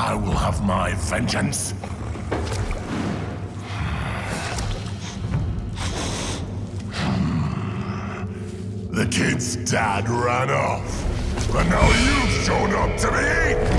I will have my vengeance. The kid's dad ran off, but now you've shown up to me.